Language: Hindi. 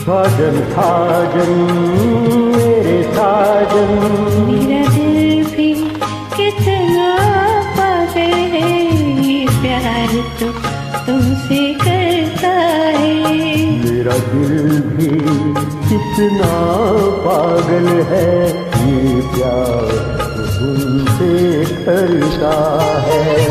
साजन साजन मेरे साजन। मेरा दिल भी कितना पागल है प्यार तो तुमसे करता है। मेरा दिल भी कितना पागल है ये प्यार तुमसे करता है।